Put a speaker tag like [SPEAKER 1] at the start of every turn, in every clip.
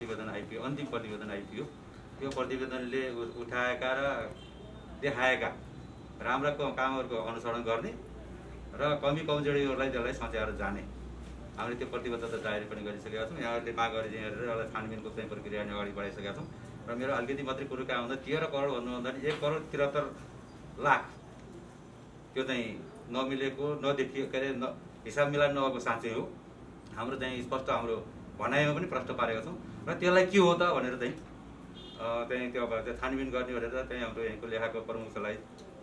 [SPEAKER 1] प्रतिवेदन आइपुग्यो अन्तिम प्रतिवेदन आइपुग्यो। त्यो प्रतिवेदनले उठाएका र देखाएका राम्रा कामहरूको अनुसरण गर्ने र कमी कमजोरीहरूलाई त्यसलाई सच्याएर जाने। हामीले त्यो प्रतिबद्धता जाहेर पनि गरिसकेका छौँ। यहाँहरूले माग गरी चाहिँ हेरेर एउटा छानबिनको चाहिँ प्रक्रिया अगाडि बढाइसकेका छौँ। र मेरो अलिकति मात्रै कुरो कहाँ भन्दा तेह्र करोड भन्नुभन्दा एक करोड त्रिहत्तर लाख त्यो चाहिँ नमिलेको नदेखियो के अरे न हिसाब मिलान नभएको साँच्चै हो। हाम्रो चाहिँ स्पष्ट हाम्रो भनाइमा पनि प्रश्न पारेका छौँ र त्यसलाई के हो त भनेर चाहिँ चाहिँ त्यो अब त्यो छानबिन गर्ने भनेर चाहिँ हाम्रो यहाँको लेखाको प्रमुखलाई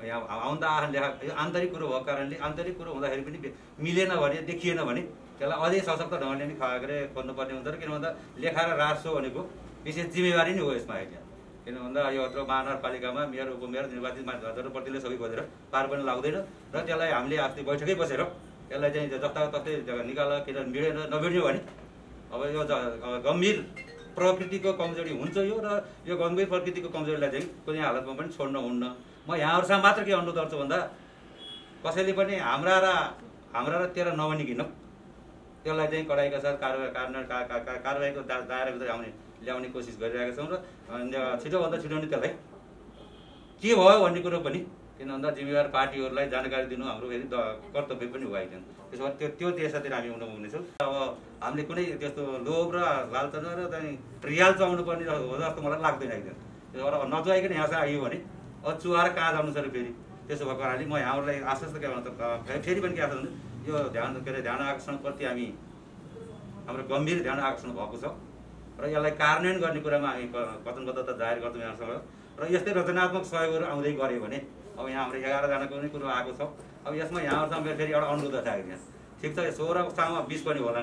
[SPEAKER 1] यहाँ आउँदा लेखा यो आन्तरिक कुरो भएको कारणले आन्तरिक कुरो हुँदाखेरि पनि मिलेन भने देखिएन भने त्यसलाई अझै सशक्त ढङ्गले नि खा- के अरे खोज्नुपर्ने हुन्छ र किन भन्दा लेखा र राजस्व भनेको विशेष जिम्मेवारी नै हो यसमा अहिले किन भन्दा यो महानगरपालिकामा मेयर उपमेयर निर्वाचित मान्छे जनप्रतिनिधि सबै खोजेर पार पनि लाग्दैन र त्यसलाई हामीले अस्ति बैठकै बसेर त्यसलाई चाहिँ जस्ता तस्तै निकाल किन मिलेन नभिड्यो भने अब यो गम्भीर प्रकृतिको कमजोरी हुन्छ यो र यो गम्भीर प्रकृतिको कमजोरीलाई चाहिँ कुनै हालतमा पनि छोड्न हुन्न। म यहाँहरूसँग मात्र के अनुरोध गर्छु भन्दा कसैले पनि हाम्रा र हाम्रा र तेह्र नभनिकन त्यसलाई चाहिँ कडाइका साथ कारवाही कारवाही का- का- का- कारवाहीको दा दायराभित्र आउने ल्याउने कोसिस गरिरहेका छौँ र छिटोभन्दा छिटो नै त्यसलाई के भयो भन्ने कुरो पनि किन भन्दा जिम्मेवार पार्टीहरूलाई जानकारी दिनु हाम्रो फेरि कर्तव्य पनि हो आइदिनु त्यसो त्यो त्यो देशतिर हामी हुन पुग्नेछौँ। अब हामीले कुनै त्यस्तो लोभ र लालचना र चाहिँ रियाल चाउनु पर्ने हो जस्तो मलाई लाग्दैन आइदिनु त्यसो भएर नचाइकन यहाँसम्म आइयो भने अझ चुहाएर कहाँ जानु छ फेरि? त्यसो भएको कारणले म यहाँहरूलाई आश्वस्त के भन्छ फे- फेरि पनि के छ यो ध्यान के अरे ध्यान आकर्षणप्रति हामी हाम्रो गम्भीर ध्यान आकर्षण भएको छ। र यसलाई कार्यान्वयन गर्ने कुरामा हामी वचनबद्धता जाहेर गर्छौँ यहाँसँग। र यस्तै रचनात्मक सहयोगहरू आउँदै गऱ्यो भने अब यहाँ हाम्रो एघारजनाको पनि कुरो आएको छ। अब यसमा यहाँहरूसँग फेरि एउटा अनुरोध यहाँ ठिक छ सोह्रसम्म बिस पनि होला।